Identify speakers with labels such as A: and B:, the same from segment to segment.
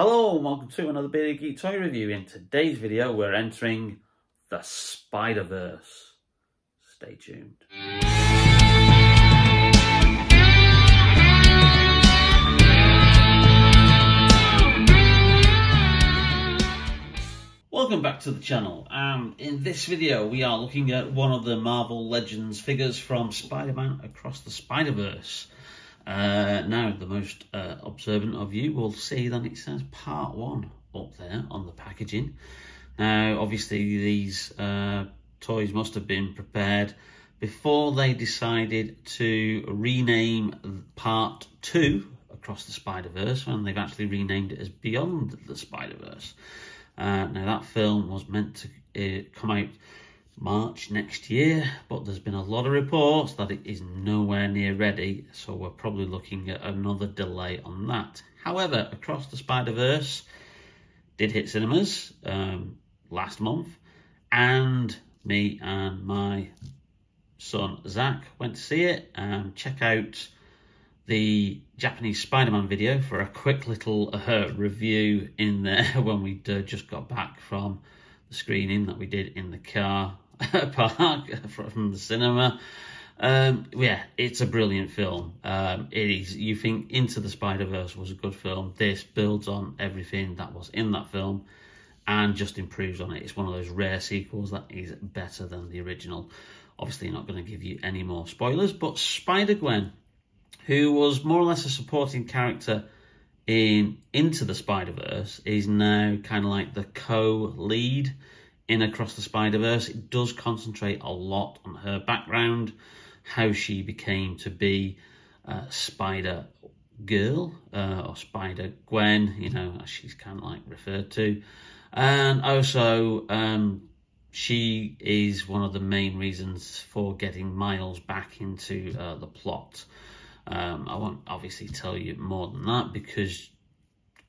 A: Hello and welcome to another Bearded Geek Toy Review. In today's video we're entering the Spider-Verse. Stay tuned. Welcome back to the channel and in this video we are looking at one of the Marvel Legends figures from Spider-Man Across the Spider-Verse. Uh, now, the most uh, observant of you will see that it says part one up there on the packaging. Now, obviously, these uh, toys must have been prepared before they decided to rename part two across the Spider Verse, and they've actually renamed it as Beyond the Spider Verse. Uh, now, that film was meant to uh, come out March next year, but there's been a lot of reports that it is nowhere near ready, so we're probably looking at another delay on that. However, Across the Spider-Verse did hit cinemas um, last month, and me and my son Zac went to see it. Um, check out the Japanese Spider-Man video for a quick little uh, review in there when we uh, just got back from the screening that we did in the car park from the cinema. Um, yeah, it's a brilliant film. Um, it is. You think Into the Spider Verse was a good film. This builds on everything that was in that film, and just improves on it. It's one of those rare sequels that is better than the original. Obviously, not going to give you any more spoilers, but Spider Gwen, who was more or less a supporting character in Into the Spider Verse, is now kind of like the co-lead in Across the Spider-Verse. It does concentrate a lot on her background, how she became to be uh, Spider Girl uh, or Spider Gwen, you know, as she's kind of like referred to. And also, um, she is one of the main reasons for getting Miles back into uh, the plot. Um, I won't obviously tell you more than that because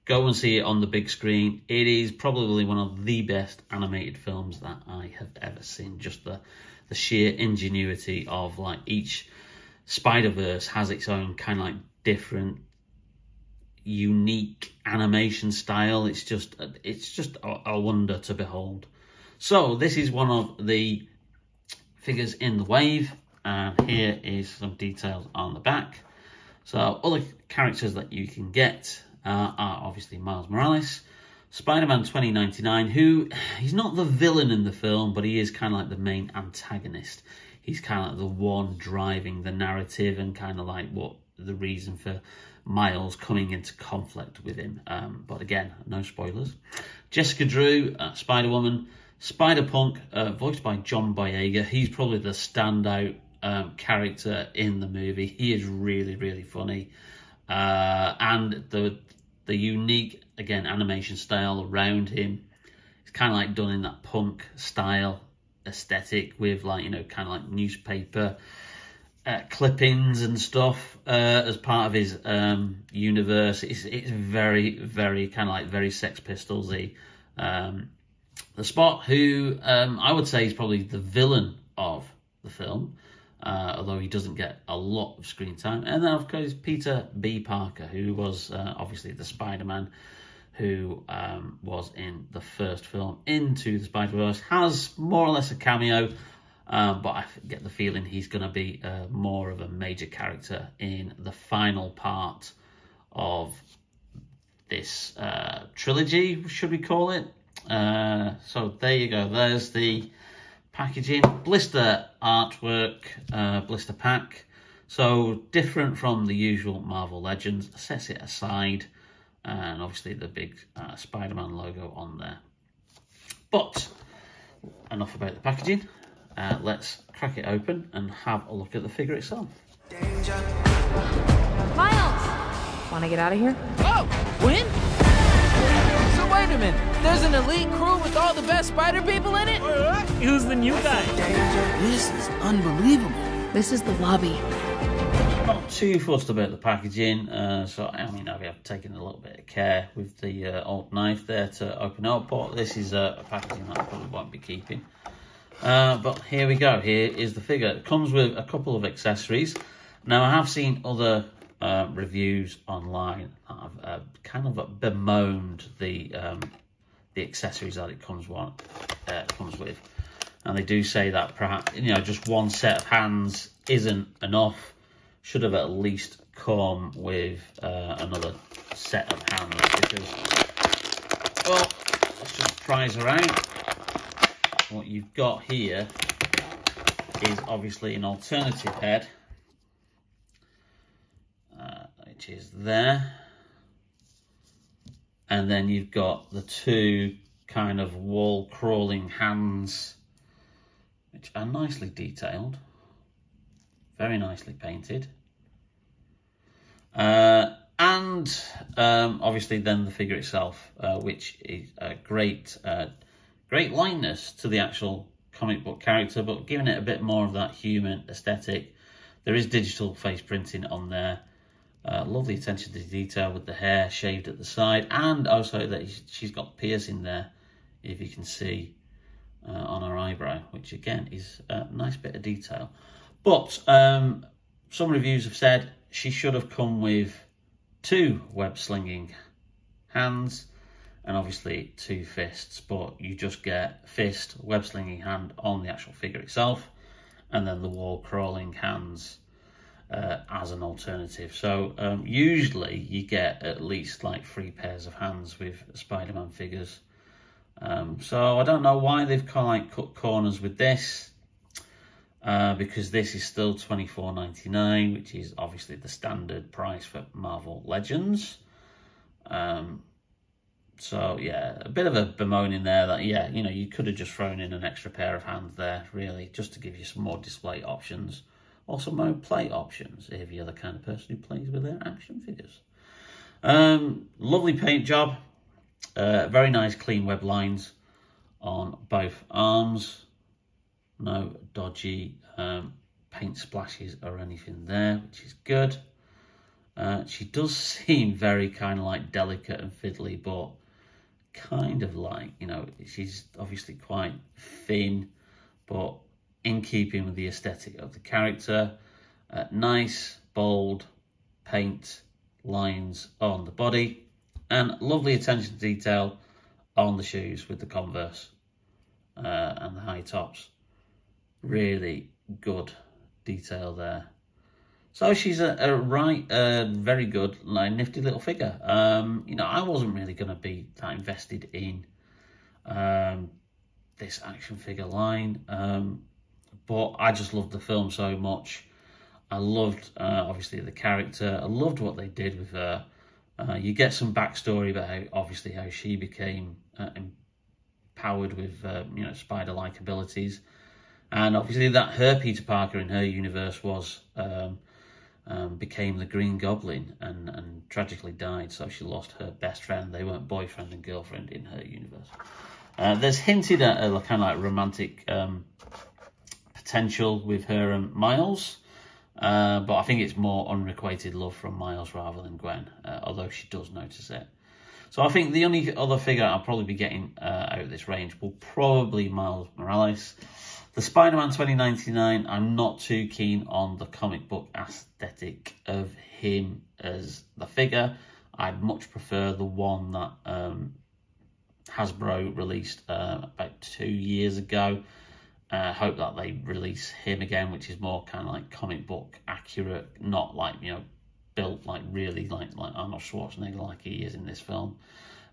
A: Go and see it on the big screen. It is probably one of the best animated films that I have ever seen. Just the the sheer ingenuity of like each Spider Verse has its own kind of like different, unique animation style. It's just it's just a, a wonder to behold. So this is one of the figures in the wave, and here is some details on the back. So other characters that you can get uh, are obviously Miles Morales, Spider-Man 2099, who he's not the villain in the film, but he is kind of like the main antagonist. He's kind of like the one driving the narrative and kind of like what the reason for Miles coming into conflict with him. Um, but again, no spoilers. Jessica Drew, uh, Spider-Woman, Spider-Punk, uh, voiced by John Boyega. He's probably the standout um, character in the movie. He is really, really funny. Uh, and the the unique again animation style around him. It's kind of like done in that punk style aesthetic with like you know kind of like newspaper uh, clippings and stuff uh, as part of his um, universe. It's it's very very kind of like very Sex Pistolsy. Um, the Spot, who um, I would say is probably the villain of the film uh, although he doesn't get a lot of screen time. And then, of course, Peter B. Parker, who was uh, obviously the Spider-Man who um, was in the first film Into the Spider-Verse, has more or less a cameo, um, but I get the feeling he's going to be uh, more of a major character in the final part of this uh, trilogy, should we call it? Uh, so there you go. There's the packaging, blister artwork, uh, blister pack. So different from the usual Marvel Legends, sets it aside, and obviously the big uh, Spider-Man logo on there. But enough about the packaging. Uh, let's crack it open and have a look at the figure itself.
B: Miles! Want to get out of here?
C: Oh! When? So wait a minute. There's an elite crew with all the best spider people in it?
D: Who's the new guy?
C: This is unbelievable.
B: This is the lobby.
A: Not too fussed about the packaging, uh, so I mean I've taken a little bit of care with the uh, old knife there to open up, but this is a, a packaging that I probably won't be keeping. Uh, but here we go, here is the figure. It comes with a couple of accessories. Now I have seen other uh, reviews online that have uh, kind of bemoaned the um, the accessories that it comes uh, comes with, and they do say that perhaps you know just one set of hands isn't enough. Should have at least come with uh, another set of hands because well, let's just prize around. What you've got here is obviously an alternative head, uh, is there. And then you've got the two kind of wall crawling hands, which are nicely detailed, very nicely painted. Uh, and um, obviously then the figure itself, uh, which is a great, uh, great likeness to the actual comic book character, but giving it a bit more of that human aesthetic. There is digital face printing on there. Uh, lovely attention to detail with the hair shaved at the side, and also that she's got piercing there, if you can see uh, on her eyebrow, which again is a nice bit of detail. But um, some reviews have said she should have come with two web slinging hands and obviously two fists, but you just get fist, web slinging hand on the actual figure itself, and then the wall crawling hands uh, as an alternative. So um, usually you get at least like three pairs of hands with Spider-Man figures. Um, so I don't know why they've kind of like cut corners with this. Uh, because this is still twenty four ninety nine, which is obviously the standard price for Marvel Legends. Um, so yeah, a bit of a bemoaning there that yeah, you know, you could have just thrown in an extra pair of hands there, really, just to give you some more display options some more play options if you're the kind of person who plays with their action figures. Um, lovely paint job, uh, very nice clean web lines on both arms. No dodgy um, paint splashes or anything there, which is good. Uh, she does seem very kind of like delicate and fiddly, but kind of like, you know, she's obviously quite thin, but in keeping with the aesthetic of the character. Uh, nice, bold paint lines on the body, and lovely attention to detail on the shoes with the Converse uh, and the high tops. Really good detail there. So she's a, a right, uh, very good, like, nifty little figure. Um, you know, I wasn't really going to be that invested in um, this action figure line, um, but I just loved the film so much. I loved, uh, obviously, the character. I loved what they did with her. Uh, you get some backstory about how, obviously, how she became uh, empowered with, uh, you know, spider-like abilities. And obviously that her Peter Parker in her universe was um, um, became the Green Goblin and, and tragically died. So she lost her best friend. They weren't boyfriend and girlfriend in her universe. Uh, there's hinted at a kind of like romantic um, potential with her and Miles. Uh, but I think it's more unrequited love from Miles rather than Gwen, uh, although she does notice it. So I think the only other figure I'll probably be getting uh, out of this range will probably Miles Morales. The Spider-Man 2099, I'm not too keen on the comic book aesthetic of him as the figure. I'd much prefer the one that um, Hasbro released uh, about two years ago. Uh, hope that they release him again, which is more kind of like comic book accurate, not like, you know, built like really like, like Arnold Schwarzenegger like he is in this film.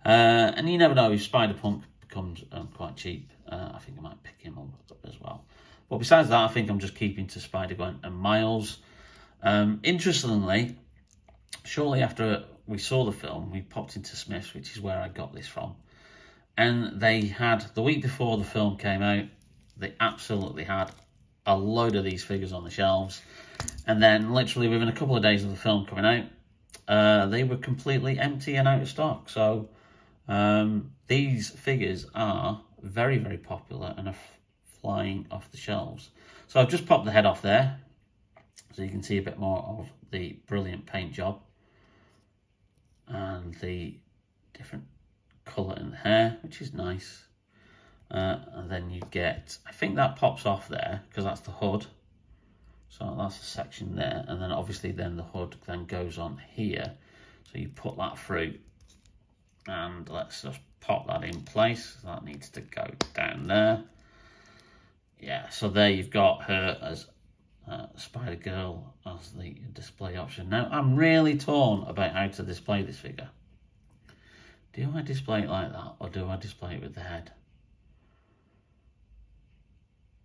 A: Uh, and you never know if Spider-Punk becomes um, quite cheap, uh, I think I might pick him up as well. But besides that, I think I'm just keeping to Spider-Gwen and Miles. Um, interestingly, shortly after we saw the film, we popped into Smith's, which is where I got this from. And they had, the week before the film came out, they absolutely had a load of these figures on the shelves. And then literally within a couple of days of the film coming out, uh, they were completely empty and out of stock. So um, these figures are very, very popular and are flying off the shelves. So I've just popped the head off there so you can see a bit more of the brilliant paint job and the different colour in the hair, which is nice. Uh, and then you get, I think that pops off there because that's the hood. So that's a section there. And then obviously then the hood then goes on here. So you put that through and let's just pop that in place. That needs to go down there. Yeah, so there you've got her as uh, Spider Girl as the display option. Now, I'm really torn about how to display this figure. Do I display it like that or do I display it with the head?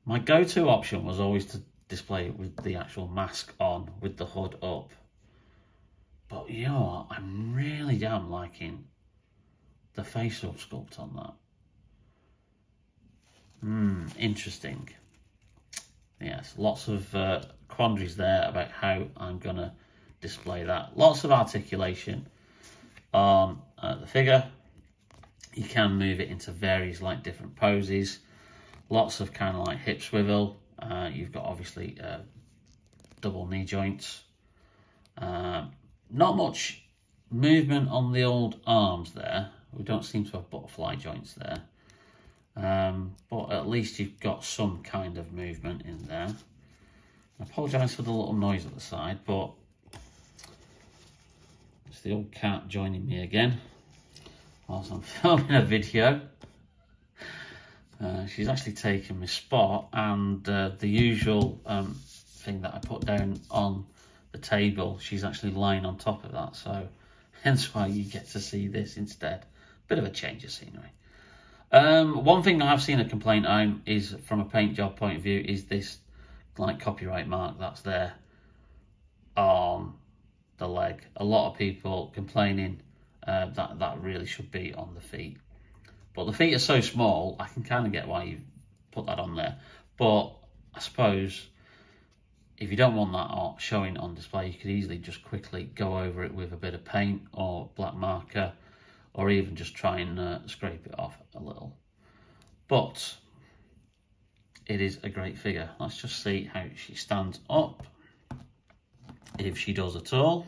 A: My go-to option was always to display it with the actual mask on, with the hood up. But you know what? I'm really damn liking the facial sculpt on that. Hmm, interesting. Yes, lots of uh, quandaries there about how I'm going to display that. Lots of articulation on uh, the figure. You can move it into various like different poses. Lots of kind of like hip swivel. Uh, you've got obviously uh, double knee joints. Uh, not much movement on the old arms there. We don't seem to have butterfly joints there. Um, but at least you've got some kind of movement in there. I apologise for the little noise at the side, but it's the old cat joining me again whilst I'm filming a video. Uh, she's actually taken my spot and uh, the usual um, thing that I put down on the table, she's actually lying on top of that. So hence why you get to see this instead. Bit of a change of scenery. Um, one thing I have seen a complaint on is from a paint job point of view is this like copyright mark that's there on the leg. A lot of people complaining uh, that that really should be on the feet. But the feet are so small, I can kind of get why you put that on there. But I suppose if you don't want that showing on display, you could easily just quickly go over it with a bit of paint or black marker or even just try and uh, scrape it off a little. But it is a great figure. Let's just see how she stands up, if she does at all,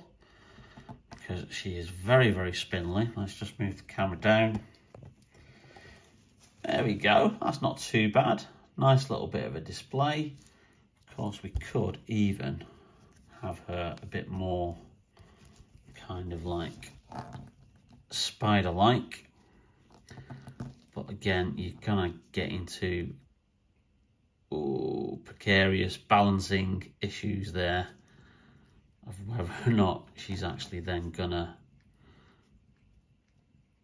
A: because she is very, very spindly. Let's just move the camera down. There we go, that's not too bad. Nice little bit of a display. Of course, we could even have her a bit more kind of like spider-like. But again, you're gonna get into ooh, precarious balancing issues there of whether or not she's actually then gonna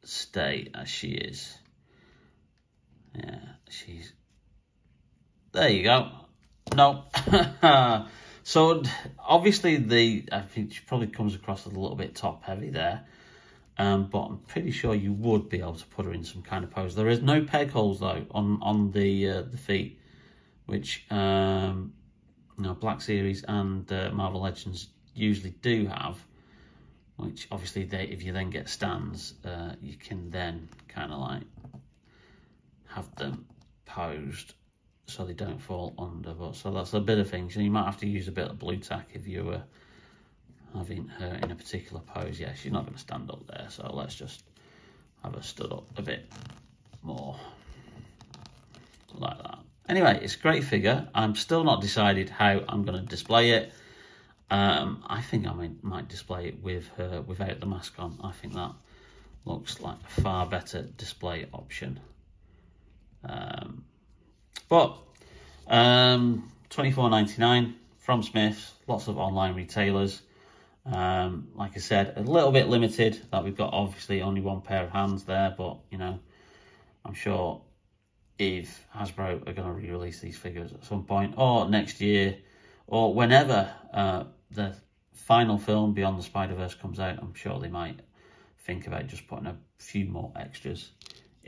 A: stay as she is. Yeah, she's there you go. No. so obviously the I think she probably comes across as a little bit top heavy there. Um, but I'm pretty sure you would be able to put her in some kind of pose. There is no peg holes though on on the uh, the feet, which um, you know Black Series and uh, Marvel Legends usually do have. Which obviously, they, if you then get stands, uh, you can then kind of like have them posed so they don't fall under. But so that's a bit of things. So you might have to use a bit of Blu Tack if you were having her in a particular pose. Yeah, she's not going to stand up there, so let's just have her stood up a bit more like that. Anyway, it's a great figure. I'm still not decided how I'm going to display it. Um, I think I might, might display it with her without the mask on. I think that looks like a far better display option. Um, but um, 24.99 from Smiths, lots of online retailers. Um, like I said, a little bit limited that we've got obviously only one pair of hands there, but you know, I'm sure if Hasbro are going to re-release these figures at some point, or next year, or whenever uh, the final film Beyond the Spider-Verse comes out, I'm sure they might think about just putting a few more extras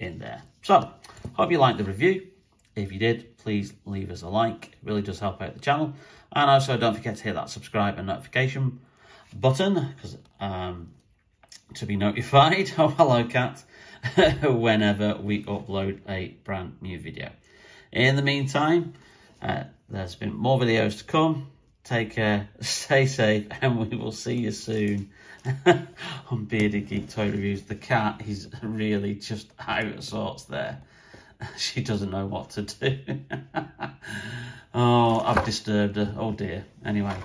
A: in there. So, hope you liked the review. If you did, please leave us a like. It really does help out the channel. And also, don't forget to hit that subscribe and notification button because um, to be notified oh hello cat whenever we upload a brand new video in the meantime uh, there's been more videos to come take care stay safe and we will see you soon on bearded geek toy reviews the cat he's really just out of sorts there she doesn't know what to do Oh, I've disturbed her. Oh dear. Anyway,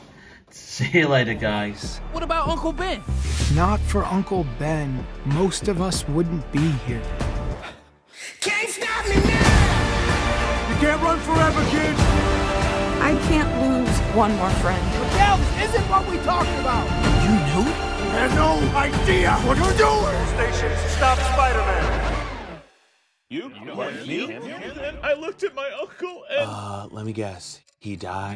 A: see you later, guys.
C: What about Uncle Ben?
D: Not for Uncle Ben, most of us wouldn't be here.
E: Can't stop me now!
F: You can't run forever, kid!
B: I can't lose one more friend.
F: Miguel, this isn't what we talked about!
D: You knew?
F: I have no idea what you're doing! Station, stop Spider-Man!
G: You? you what, me? I looked at my uncle and...
H: Uh, let me guess. He died?